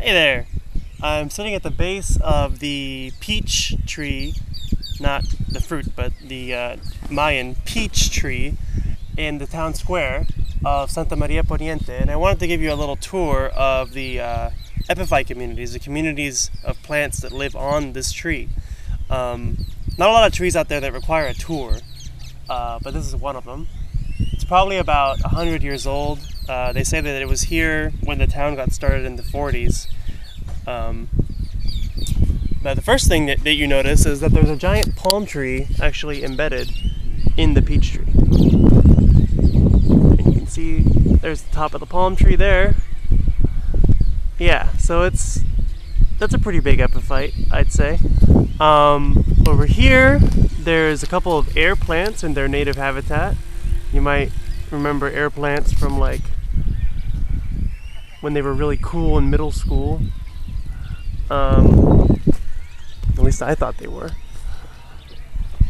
Hey there! I'm sitting at the base of the Pich tree, not the fruit, but the uh, Mayan Pich tree in the town square of Santa Maria Poniente, and I wanted to give you a little tour of the uh, epiphyte communities, the communities of plants that live on this tree. Um, not a lot of trees out there that require a tour, uh, but this is one of them. It's probably about 100 years old. Uh, they say that it was here when the town got started in the 40s. Um, the first thing that, that you notice is that there's a giant palm tree actually embedded in the Pich tree. And you can see there's the top of the palm tree there. Yeah, so it's that's a pretty big epiphyte, I'd say. Um, over here, there's a couple of air plants in their native habitat. You might remember air plants from like when they were really cool in middle school. Um, at least I thought they were.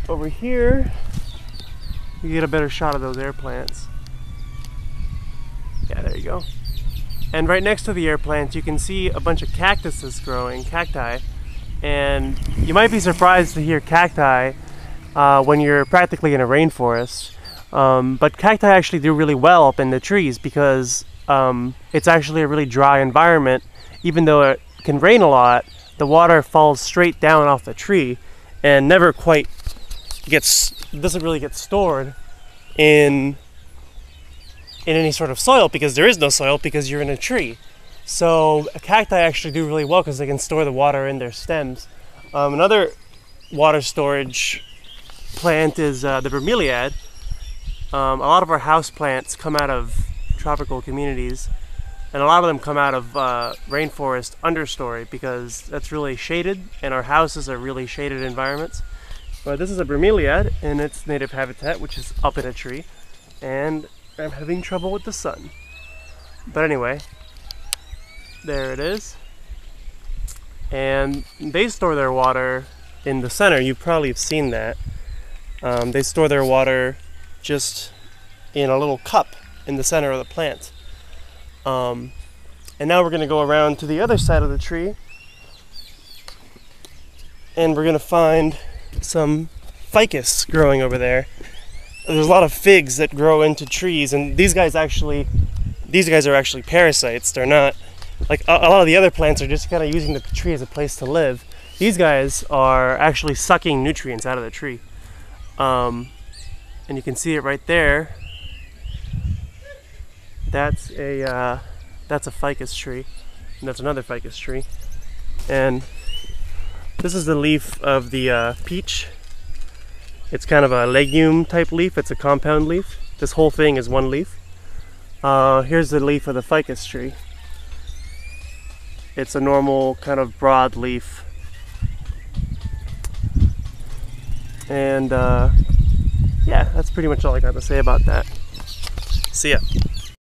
Over here, you get a better shot of those air plants. Yeah, there you go. And right next to the air plants, you can see a bunch of cactuses growing, cacti. And you might be surprised to hear cacti uh, when you're practically in a rainforest. Um, but cacti actually do really well up in the trees because um, it's actually a really dry environment. Even though it can rain a lot, the water falls straight down off the tree and never quite gets doesn't really get stored in in any sort of soil because there is no soil because you're in a tree. So cacti actually do really well because they can store the water in their stems. Um, another water storage plant is uh, the bromeliad. Um, a lot of our house plants come out of tropical communities, and a lot of them come out of uh, rainforest understory because that's really shaded, and our houses are really shaded environments. But this is a bromeliad in its native habitat, which is up in a tree, and I'm having trouble with the sun. But anyway, there it is. And they store their water in the center. You probably have seen that. Um, they store their water just in a little cup in the center of the plant. Um, and now we're going to go around to the other side of the tree and we're going to find some ficus growing over there. There's a lot of figs that grow into trees, and these guys actually, these guys are actually parasites. They're not like a, lot of the other plants are just kind of using the tree as a place to live. These guys are actually sucking nutrients out of the tree. Um, and you can see it right there. That's a uh, that's a ficus tree, and that's another ficus tree, and this is the leaf of the uh, Pich. It's kind of a legume type leaf. It's a compound leaf. This whole thing is one leaf. Uh, here's the leaf of the ficus tree. It's a normal kind of broad leaf. And uh, yeah, that's pretty much all I got to say about that. See ya.